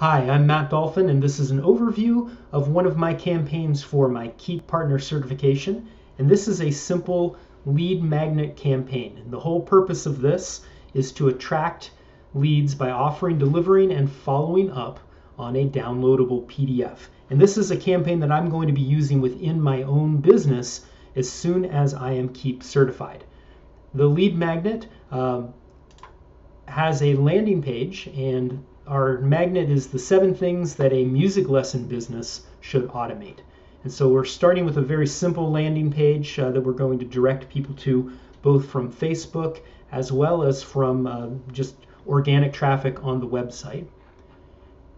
Hi, I'm Matt Dolphin, and this is an overview of one of my campaigns for my Keap Partner certification. And this is a simple lead magnet campaign. And the whole purpose of this is to attract leads by offering, delivering, and following up on a downloadable PDF. And this is a campaign that I'm going to be using within my own business as soon as I am Keap certified. The lead magnet uh, has a landing page and our magnet is the seven things that a music lesson business should automate. And so we're starting with a very simple landing page uh, that we're going to direct people to both from Facebook as well as from uh, just organic traffic on the website.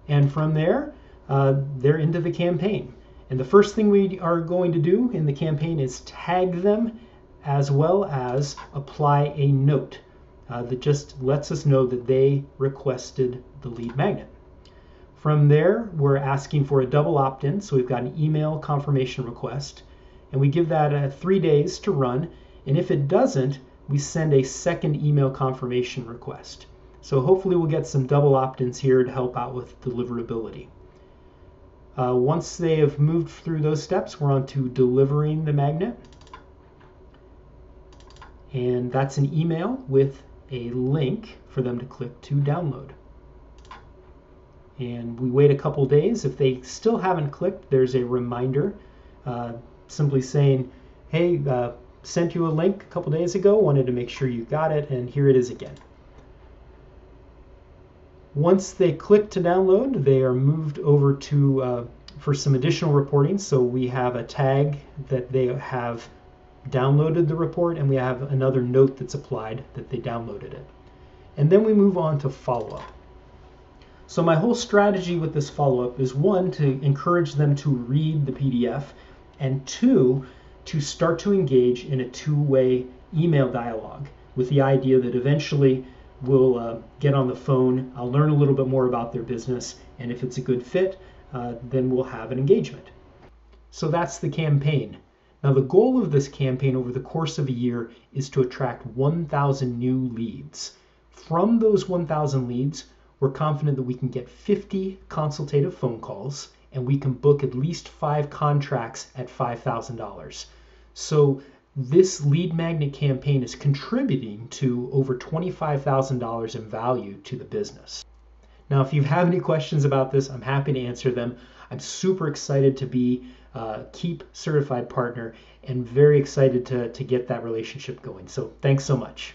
And from there, uh, they're into the campaign. And the first thing we are going to do in the campaign is tag them as well as apply a note uh, that just lets us know that they requested the lead magnet. From there, we're asking for a double opt-in, so we've got an email confirmation request, and we give that uh, three days to run, and if it doesn't, we send a second email confirmation request. So hopefully we'll get some double opt-ins here to help out with deliverability. Uh, once they have moved through those steps, we're on to delivering the magnet. And that's an email with a link for them to click to download. And we wait a couple days. If they still haven't clicked, there's a reminder uh, simply saying, hey, uh, sent you a link a couple days ago, wanted to make sure you got it, and here it is again. Once they click to download, they are moved over to uh, for some additional reporting. So we have a tag that they have downloaded the report, and we have another note that's applied that they downloaded it. And then we move on to follow-up. So my whole strategy with this follow-up is one, to encourage them to read the PDF, and two, to start to engage in a two-way email dialogue with the idea that eventually we'll uh, get on the phone, I'll learn a little bit more about their business, and if it's a good fit, uh, then we'll have an engagement. So that's the campaign. Now, the goal of this campaign over the course of a year is to attract 1,000 new leads. From those 1,000 leads, we're confident that we can get 50 consultative phone calls and we can book at least five contracts at $5,000. So, this lead magnet campaign is contributing to over $25,000 in value to the business. Now, if you have any questions about this, I'm happy to answer them. I'm super excited to be uh, Keap certified partner and very excited to, to get that relationship going. So thanks so much.